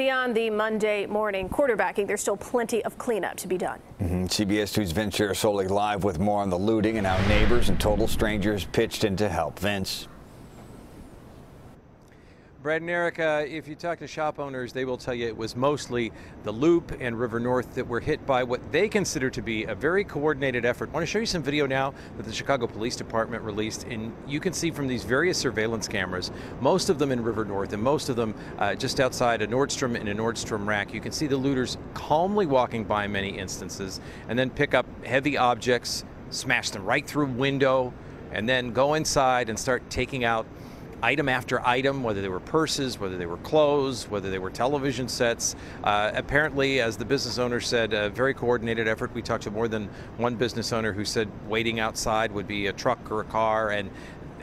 Beyond the Monday morning quarterbacking, there's still plenty of cleanup to be done. Mm -hmm. CBS 2's Vince Gerasole live with more on the looting and how neighbors and total strangers pitched in to help. Vince. Brad and Erica, if you talk to shop owners, they will tell you it was mostly the Loop and River North that were hit by what they consider to be a very coordinated effort. I want to show you some video now that the Chicago Police Department released, and you can see from these various surveillance cameras, most of them in River North and most of them uh, just outside a Nordstrom in a Nordstrom rack. You can see the looters calmly walking by many instances and then pick up heavy objects, smash them right through window, and then go inside and start taking out item after item, whether they were purses, whether they were clothes, whether they were television sets. Uh, apparently, as the business owner said, a very coordinated effort. We talked to more than one business owner who said waiting outside would be a truck or a car, and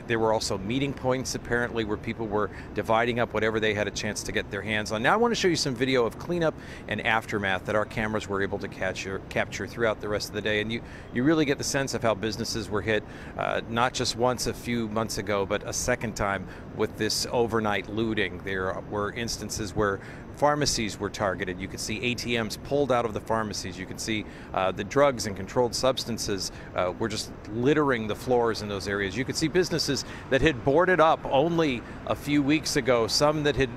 there were also meeting points apparently where people were dividing up whatever they had a chance to get their hands on. Now I want to show you some video of cleanup and aftermath that our cameras were able to capture, capture throughout the rest of the day. And you, you really get the sense of how businesses were hit, uh, not just once a few months ago, but a second time with this overnight looting. There were instances where pharmacies were targeted. You could see ATMs pulled out of the pharmacies. You could see uh, the drugs and controlled substances uh, were just littering the floors in those areas. You could see businesses that had boarded up only a few weeks ago, some that had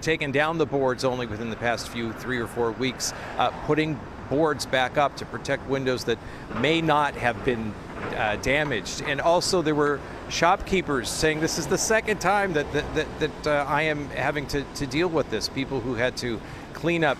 taken down the boards only within the past few three or four weeks, uh, putting boards back up to protect windows that may not have been uh, damaged. And also there were shopkeepers saying this is the second time that, that, that, that uh, I am having to, to deal with this. People who had to clean up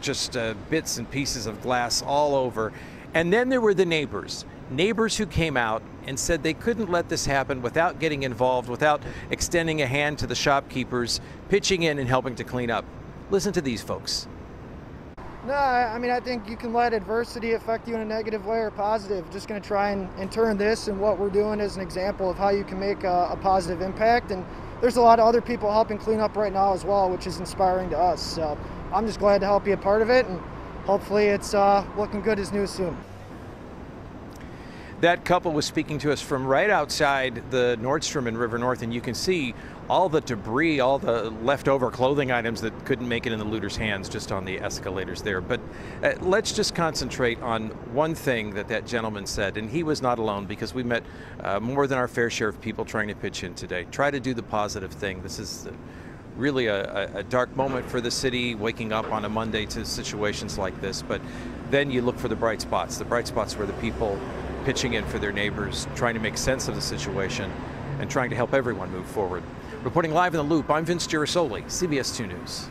just uh, bits and pieces of glass all over. And then there were the neighbors. Neighbors who came out and said they couldn't let this happen without getting involved, without extending a hand to the shopkeepers, pitching in and helping to clean up. Listen to these folks. No, I mean, I think you can let adversity affect you in a negative way or positive. Just going to try and, and, turn this and what we're doing as an example of how you can make a, a, positive impact. And there's a lot of other people helping clean up right now as well, which is inspiring to us. So I'm just glad to help be a part of it, and hopefully it's uh, looking good as new soon. That couple was speaking to us from right outside the Nordstrom in River North, and you can see all the debris, all the leftover clothing items that couldn't make it in the looters' hands just on the escalators there. But uh, let's just concentrate on one thing that that gentleman said, and he was not alone because we met uh, more than our fair share of people trying to pitch in today. Try to do the positive thing. This is really a, a, dark moment for the city, waking up on a Monday to situations like this. But then you look for the bright spots. The bright spots where the people pitching in for their neighbors, trying to make sense of the situation, and trying to help everyone move forward. Reporting live in the loop, I'm Vince Gerasole, CBS 2 News.